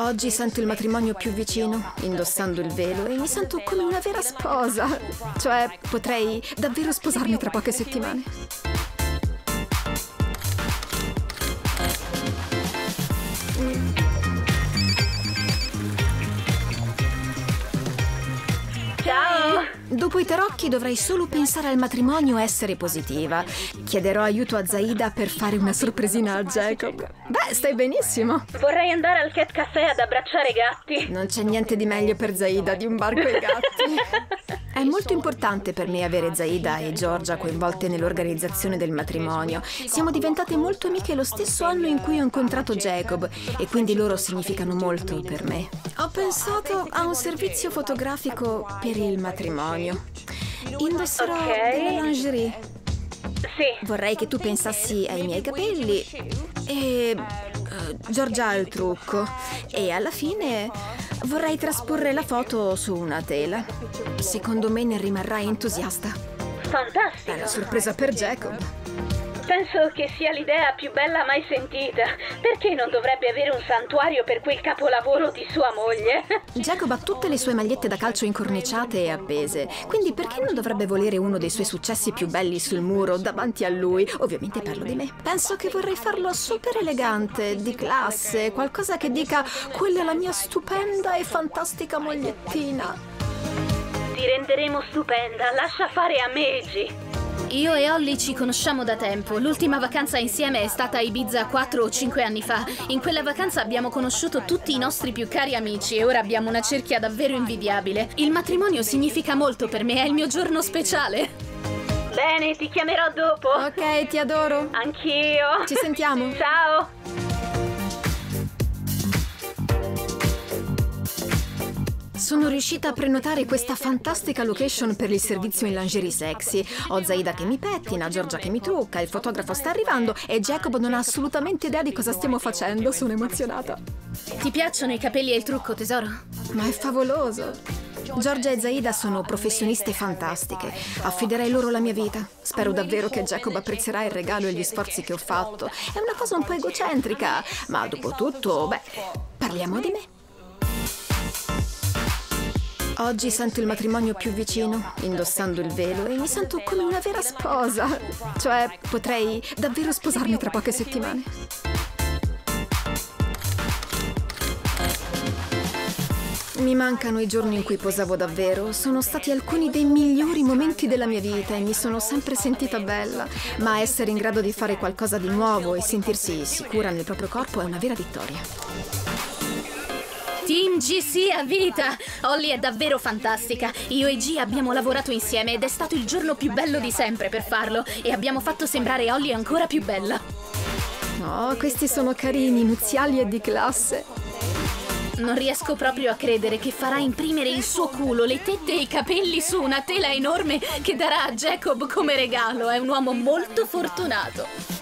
Oggi sento il matrimonio più vicino, indossando il velo, e mi sento come una vera sposa. Cioè, potrei davvero sposarmi tra poche settimane. Dopo i tarocchi dovrei solo pensare al matrimonio e essere positiva. Chiederò aiuto a Zaida per fare una sorpresina a Jacob. Beh, stai benissimo. Vorrei andare al Cat Café ad abbracciare i gatti. Non c'è niente di meglio per Zaida di un bar coi gatti. È molto importante per me avere Zaida e Giorgia coinvolte nell'organizzazione del matrimonio. Siamo diventate molto amiche lo stesso anno in cui ho incontrato Jacob e quindi loro significano molto per me. Ho pensato a un servizio fotografico per il matrimonio. Indosserò Ok. della lingerie. Sì, Vorrei che tu pensassi ai miei capelli e eh, Giorgia al trucco. E alla fine vorrei trasporre la foto su una tela. Secondo me ne rimarrai entusiasta. È fantastico. una sorpresa per Jacob. Penso che sia l'idea più bella mai sentita. Perché non dovrebbe avere un santuario per quel capolavoro di sua moglie? Jacob ha tutte le sue magliette da calcio incorniciate e appese, quindi perché non dovrebbe volere uno dei suoi successi più belli sul muro davanti a lui? Ovviamente parlo di me. Penso che vorrei farlo super elegante, di classe, qualcosa che dica quella è la mia stupenda e fantastica mogliettina. Ti renderemo stupenda. Lascia fare a Meiji. Io e Holly ci conosciamo da tempo. L'ultima vacanza insieme è stata a Ibiza 4 o 5 anni fa. In quella vacanza abbiamo conosciuto tutti i nostri più cari amici e ora abbiamo una cerchia davvero invidiabile. Il matrimonio significa molto per me, è il mio giorno speciale. Bene, ti chiamerò dopo. Ok, ti adoro. Anch'io. Ci sentiamo. Ciao. Sono riuscita a prenotare questa fantastica location per il servizio in lingerie sexy. Ho Zaida che mi pettina, Giorgia che mi trucca, il fotografo sta arrivando e Jacob non ha assolutamente idea di cosa stiamo facendo. Sono emozionata. Ti piacciono i capelli e il trucco, tesoro? Ma è favoloso. Giorgia e Zaida sono professioniste fantastiche. Affiderei loro la mia vita. Spero davvero che Jacob apprezzerà il regalo e gli sforzi che ho fatto. È una cosa un po' egocentrica, ma dopo tutto, beh, parliamo di me. Oggi sento il matrimonio più vicino, indossando il velo, e mi sento come una vera sposa. Cioè, potrei davvero sposarmi tra poche settimane. Mi mancano i giorni in cui posavo davvero. Sono stati alcuni dei migliori momenti della mia vita e mi sono sempre sentita bella. Ma essere in grado di fare qualcosa di nuovo e sentirsi sicura nel proprio corpo è una vera vittoria. Team GC a vita! Holly è davvero fantastica. Io e G abbiamo lavorato insieme ed è stato il giorno più bello di sempre per farlo. E abbiamo fatto sembrare Holly ancora più bella. Oh, questi sono carini, nuziali e di classe. Non riesco proprio a credere che farà imprimere il suo culo, le tette e i capelli su una tela enorme che darà a Jacob come regalo. È un uomo molto fortunato.